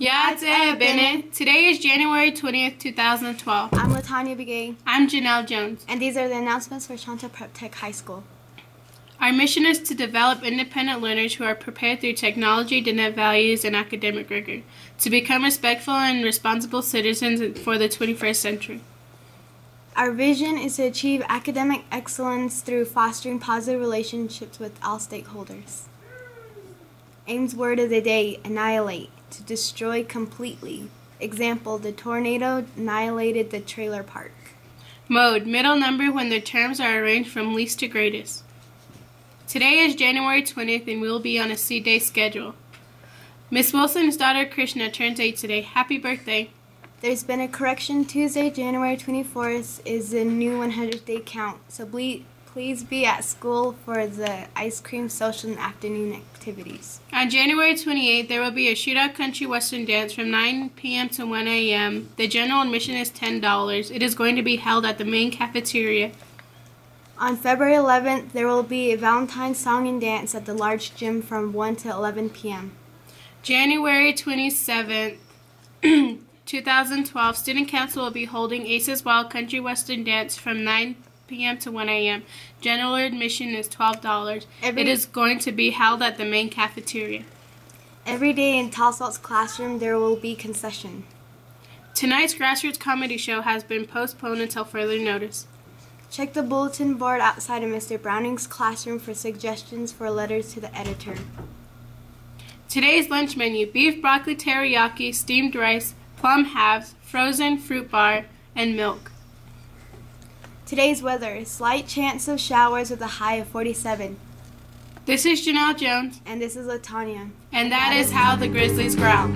Yadze Bennett. Today is January 20th, 2012. I'm Latanya Begay, I'm Janelle Jones. and these are the announcements for Shonto Prep Tech High School. Our mission is to develop independent learners who are prepared through technology, Diné values, and academic rigor to become respectful and responsible citizens for the 21st century. Our vision is to achieve academic excellence through fostering positive relationships with all stakeholders. Aim's word of the day annihilate, to destroy completely. Example the tornado annihilated the trailer park. Mode middle number when the terms are arranged from least to greatest. Today is January 20th and we will be on a C day schedule. Miss Wilson's daughter Krishna turns 8 today. Happy birthday. There's been a correction. Tuesday, January 24th is the new 100th day count, so ble- please be at school for the ice cream social and afternoon activities. On January 28th, there will be a shootout country western dance from 9 p.m. to 1 a.m. The general admission is $10. It is going to be held at the main cafeteria. On February 11th, there will be a Valentine's song and dance at the large gym from 1 to 11 p.m. January 27th, 2012, Student Council will be holding Aces Wild Country Western Dance from 9 p.m. to 1 a.m. General admission is $12. Every- it is going to be held at the main cafeteria. Every day in Talsalt's classroom, there will be concession. Tonight's grassroots comedy show has been postponed until further notice. Check the bulletin board outside of Mr. Browning's classroom for suggestions for letters to the editor. Today's lunch menu beef broccoli teriyaki, steamed rice, plum halves, frozen fruit bar, and milk. Today's weather slight chance of showers with a high of 47. This is Janelle Jones, And this is Latanya. and that is how the Grizzlies growl.